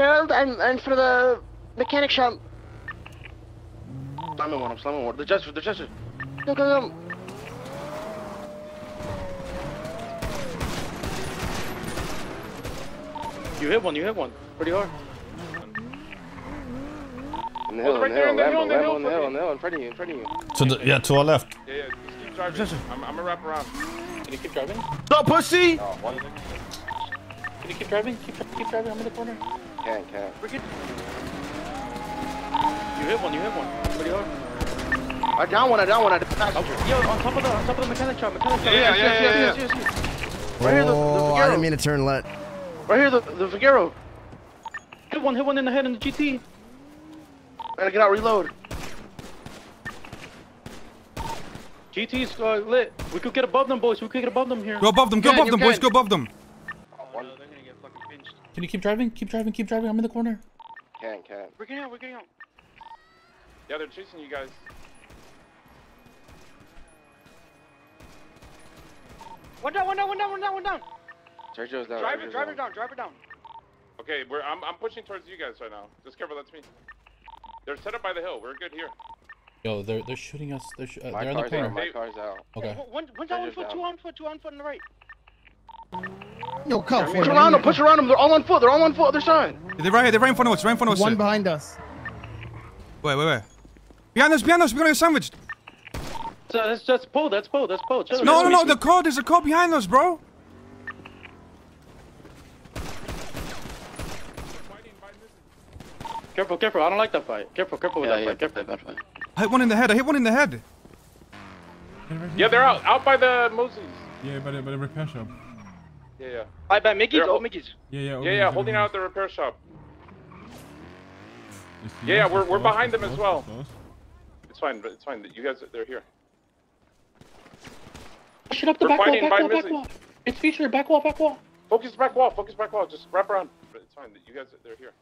Harold, and and for the mechanic shop. Slamming one, I'm slamming one. The Jester, the Jester. Go go go. You hit one, you hit one. Pretty hard. In the hill, right in the there, hill, in Lambo, Lambo, hill, the hill, fucking- in the hill, in front of you, in front of you. To the, yeah, to our left. Yeah, yeah, just keep driving. I'm, I'm gonna wrap around. Can you keep driving? Stop, pussy! Oh, one. Can you keep driving? Keep, keep driving. I'm in the corner. Can, can. We're good. You hit one, you hit one. Pretty hard. I down one, I down one, I down passenger. Yo, on top of the, on top of the mechanic shop, mechanic shop. Yeah, yeah, Yes, yes, yeah, yes, yeah. yes, yes, yes. Right here, the, the Oh, I Figaro. didn't mean to turn left. Right here, the, the Figaro. Hit one, hit one in the head in the GT. Gotta get out, reload. GT's uh, lit. We could get above them, boys. We could get above them here. Go above them, go can, above you them, boys, go above them. They're gonna get fucking pinched. Can you keep driving? Keep driving, keep driving. I'm in the corner. Can, can. We're getting out, we're getting out. Yeah, they're chasing you guys. One down, one down, one down, one down, one down. Sergio's down. Drive it, drive it down, drive it down. Okay, we're I'm I'm pushing towards you guys right now. Just careful, that's me. They're set up by the hill. We're good here. Yo, they're they're shooting us. They're, sh uh, My they're on the corner. out, my car's out. Okay. One, one down, one foot, down. two on foot, two on foot on the right. No, come Push around them, push around them. They're all on foot. They're all on foot, other side. They're right here. They're right in front of us. Right in front of us. One sir. behind us. Wait, wait, wait. Behind us, behind us. We're gonna get sandwiched. So that's that's Poe, that's Poe, that's Poe. Chill, No, no, chill. no. The car. There's a car behind us, bro. Careful, careful. I don't like that fight. Careful, careful with that fight. Careful. bad fight. I hit one in the head. I hit one in the head. Yeah, they're out out by the Moses. Yeah, by the, by the repair shop. Yeah, yeah. Hi, by Mickey's. They're Oh, Mickey's. Yeah, yeah. Yeah, yeah, holding out at the repair shop. Yeah, yeah, we're- we're behind them as well. It's fine, but it's fine. You guys, they're here. Push it up the We're back wall, back wall, back wall. It's featured, back wall, back wall. Focus back wall. Focus back wall. Just wrap around. But It's fine. You guys, they're here.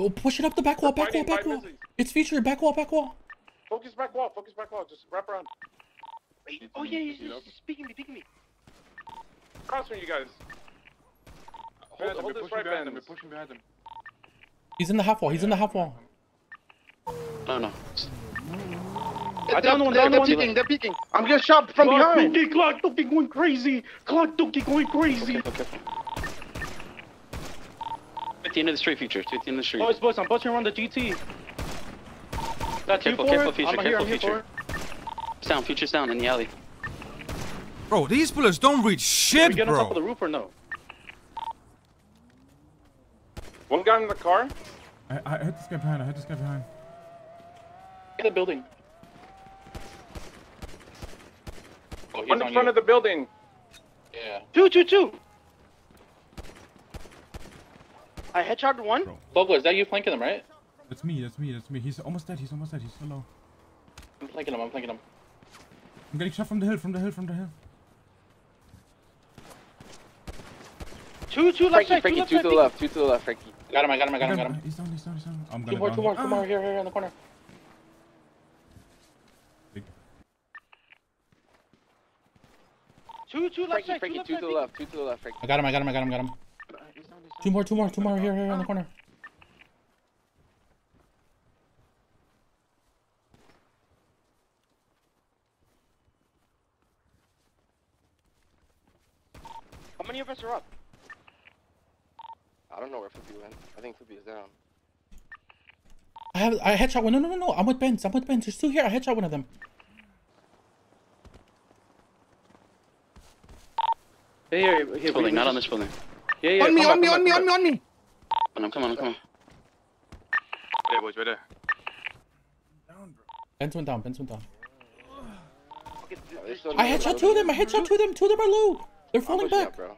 Oh, push it up the back wall, back wall, back wall. It's featured. Back wall, back wall. Focus back wall. Focus back wall. Just wrap around. Wait, oh yeah, he's just speaking me, speaking me. Cross from you guys. Hold, hold this right band. We're pushing behind them. He's in the half wall. He's in the half wall. No, no. I They're, down one, they're, down they're one. peeking, they're peeking. I'm getting shot from Clark behind. Donkey, Clark Donkey going crazy. Clark Donkey going crazy. Okay. 15 to the street, future. At the end of the street. Boys, boys, I'm busting around the GT. That's Careful, you for careful, it? future, I'm here, careful, I'm here future. for it. Down, future's down in the alley. Bro, these bullets don't reach Can we shit, get on top of the roof or no? One guy in the car. I, I hit this guy behind. I hit this guy behind. In the building. Oh, he's One on in front you. of the building. Yeah. Two, two, two. I headshotted one. Bro. Bogo, is that you flanking them, right? That's me. That's me. That's me. He's almost dead. He's almost dead. He's so low. I'm flanking them, I'm flanking them. I'm getting shot from the hill. From the hill. From the hill. Two, two left Frankie, side, Frankie, two left two to the left. Two to the left, Frankie. Got him, I got him, I I got him, got got him. him. He's down. He's down. He's down. I'm Two gonna more, two more, two more. Here, here, in the corner. Two, two left Frankie, side, two Frankie, left two side. to the left. Two to the left, Frankie. I got him. I got him. I got him. I got him. Two more. Two more. Two more. Here, here, in the corner. How many of us are up? I don't know where Flippy went. I think Flippy is down. I have. I headshot one. No, no, no, no. I'm with Benz. I'm with Benz. There's two here. I headshot one of them. Hey, here, here. This building, not on this building. Yeah, yeah. On me, on me, on me, on me, on me. Come on, come on, come on. Yeah, boys, right there. Benz went down. Benz went down. Oh, they're still I headshot two of them. I headshot two of them. Two of them are low. They're falling back. up, bro.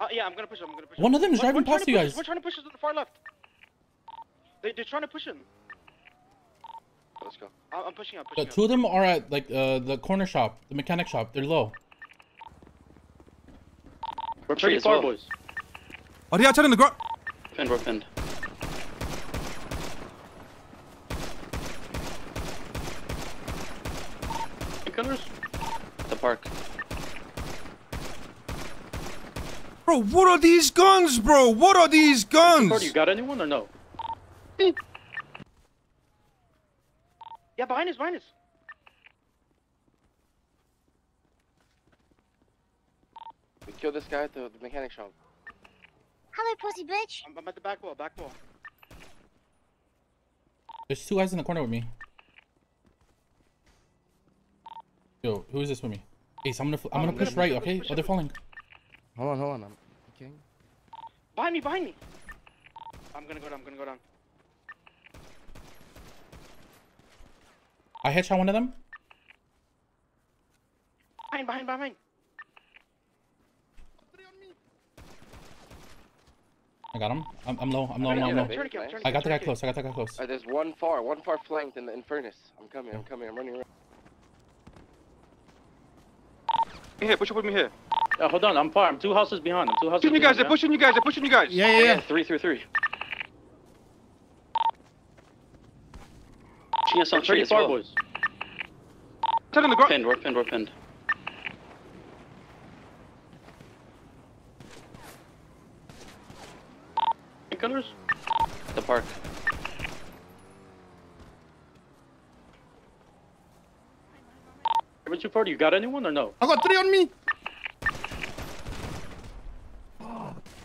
Uh, yeah, I'm gonna push him. I'm gonna push him. One of them is One- driving one trying past you push us, guys. We're trying to push us to the far left. They, they're trying to push him. Let's go. I- I'm pushing up. The Pushing up. two of them are at like uh, the corner shop, the mechanic shop. They're low. We're pretty far, well. boys. Oh, they outside in the garage. Pinned, we're pinned. Gunners. The park. Bro, what are these guns, bro? What are these guns? Party, you got anyone or no? Yeah, behind us, behind us. We killed this guy at the, the mechanic shop. Hello, pussy bitch. I'm, I'm at the back wall, back wall. There's two guys in the corner with me. Yo, who is this with me? Ace, I'm gonna I'm Oh, gonna I'm push gonna right, okay? push Oh, they're falling. Hold on, hold on. I'm okay. Behind me, behind me. I'm gonna go down, I'm gonna go down. I headshot one of them. Behind, behind, behind. I got him. I'm, I'm low. I'm low. I'm low. I'm low. baby. Tourniquet, I'm I got the guy close. I got the guy close. Uh, there's one far, one far flanked in the Infernus. I'm coming, I'm coming, I'm running around. Here, push up with me here. Uh, hold on, I'm far. I'm two houses behind. I'm two houses Pushing you guys, they're pushing you guys, they're pushing you guys. Yeah, yeah, yeah. Three through three. Pushing us on pretty three as far, well. boys. Turn on the ground. Pinned, we're pinned, we're pinned. Gunners? The park. Haven't you party? You got anyone or no? I got three on me.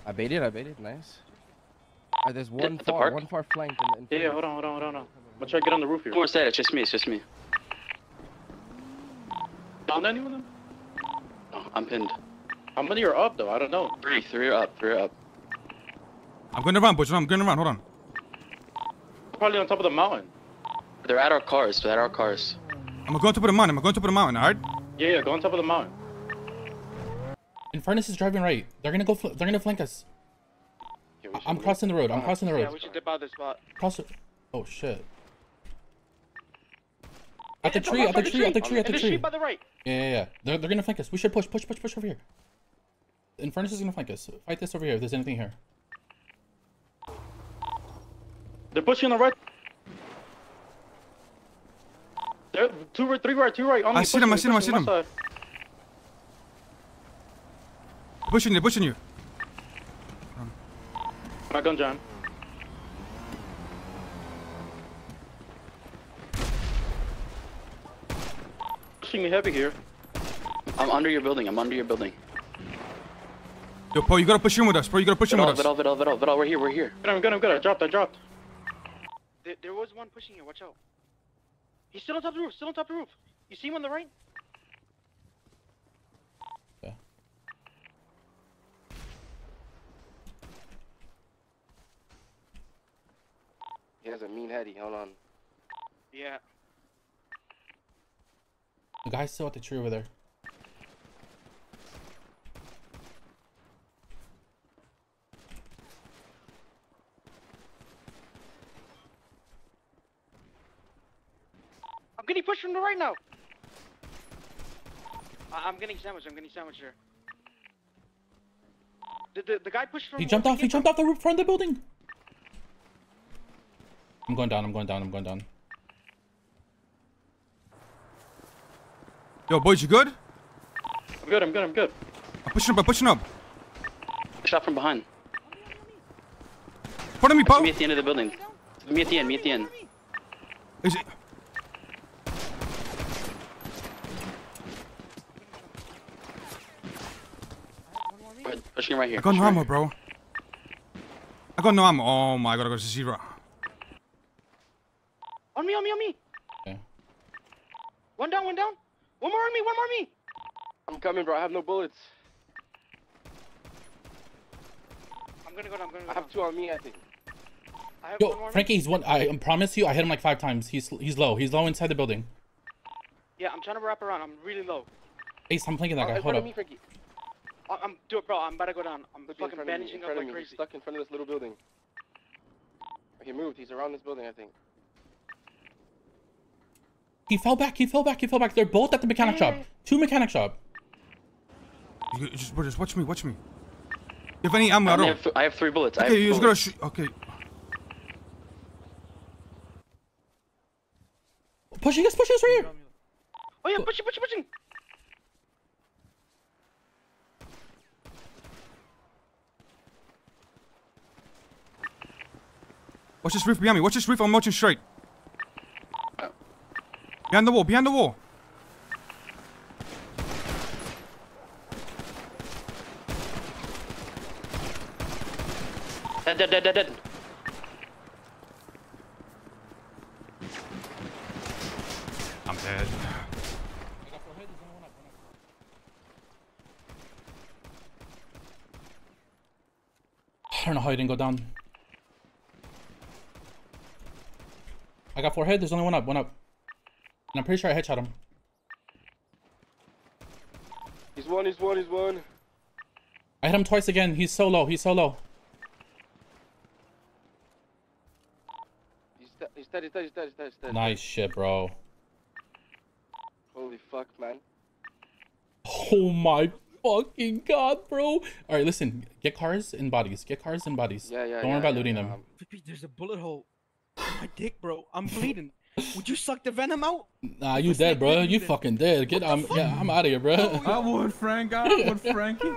I baited, I baited, nice. Uh, there's one the far, park? one far flanked in the in Yeah, yeah, hold on, hold on, hold on. I'm gonna try to get on the roof here. Who was that? It's just me, it's just me. Down any of them? No, I'm pinned. How many are up though? I don't know. Three, three are up, three are up. I'm going around, boys. I'm going around. Hold on. Probably on top of the mountain. They're at our cars, they're at our cars. I'm gonna go on top of the mountain. I'm gonna go on top of the mountain, alright? Yeah, yeah, go on top of the mountain. Infernus is driving right. They're gonna go. Fl- they're gonna flank us. Okay, we I- should I'm crossing the road. I'm uh, crossing the road. Yeah, we should dip out of this spot. Cross it. Oh shit. At the tree. At the tree. At the tree. At In the the tree tree. by the right. Yeah, yeah, yeah. They're, they're gonna flank us. We should push, push, push, push over here. Infernus is gonna flank us. Fight this over here if there's anything here. They're pushing on the right. They're two right, three right, two right. On I me, see them, I pushing see them, I see pushing my Pushing you, pushing you. side. My gun jam. Pushing me heavy here. I'm under your building, I'm under your building. Yo, Paul, you gotta push in with us, bro. You gotta push in Vidal, with us. Vidal, Vidal, Vidal, Vidal, we're here, we're here. Good, I'm good, I'm good. I dropped, I dropped. There, there was one pushing you, watch out. He's still on top of the roof, still on top of the roof. You see him on the right? He has a mean heady, hold on. Yeah. The guy's still at the tree over there. I'm getting pushed from the right now. I- I'm getting sandwiched, I'm getting sandwiched here. The, the, the guy pushed from He jumped off. He came jumped off the roof front of the building. I'm going down. I'm going down. I'm going down. Yo, boys, you good? I'm good, I'm good, I'm good. I'm pushing up, I'm pushing up. Shot from behind. Front of me, Paul. Me at the end of the building. Me at the end, me at the end. Is it? Right, Pushing right here. I got no right ammo, here. bro. I got no ammo. Oh my god, I got zero. On me, on me, on me. Okay. One down, one down. One more on me, one more on me. I'm coming, bro. I have no bullets. I'm gonna go down, I'm gonna go I down. have two on me, I think. I have one more Yo, me. Frankie, he's one. I promise you, I hit him like five times. He's he's low. He's low inside the building. Yeah, I'm trying to wrap around. I'm really low. Ace, I'm flanking that Oh, guy. in Hold front up. of me, Frankie. I- I'm, do it, bro. I'm about to go down. I'm Look in fucking front in bandaging up front of like me. He's crazy. stuck in front of this little building. He moved. He's around this building, I think. He fell back, he fell back, he fell back. They're both at the mechanic shop. Two mechanic shop. You just, just watch me, watch me. If any ammo at all? Have I have three bullets. Okay, you just gotta shoot. Okay. Pushing us, pushing us right here. Oh yeah, pushing, pushing, pushing. Watch this roof behind me. Watch this roof. I'm marching straight. Behind the wall. Behind the wall. Dead, dead, dead, dead, dead. I'm dead. I don't know how he didn't go down. I got four head. There's only one up. One up. And I'm pretty sure I headshot him. He's one, he's one, he's one. I hit him twice again. He's so low. He's so low. He's dead, he's dead, he's dead, he's dead, he's dead, he's dead. Nice shit, bro. Holy fuck, man. Oh my fucking god, bro. All right, listen. Get cars and bodies. Get cars and bodies. Yeah, yeah, Don't worry about yeah, looting yeah, them. um, there's a bullet hole. My dick, bro. I'm bleeding. Would you suck the venom out? Nah, you dead, bro. You fucking dead. Get um, yeah, I'm out of here, bro. I would, Frank. I would, Frankie.